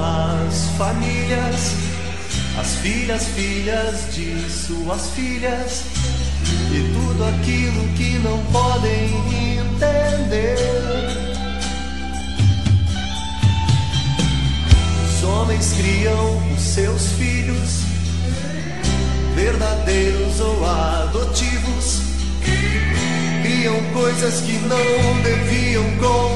as famílias, as filhas, filhas de suas filhas, e tudo aquilo que não podem entender. Os homens criam os seus filhos, verdadeiros ou adotivos criam coisas que não deviam comer.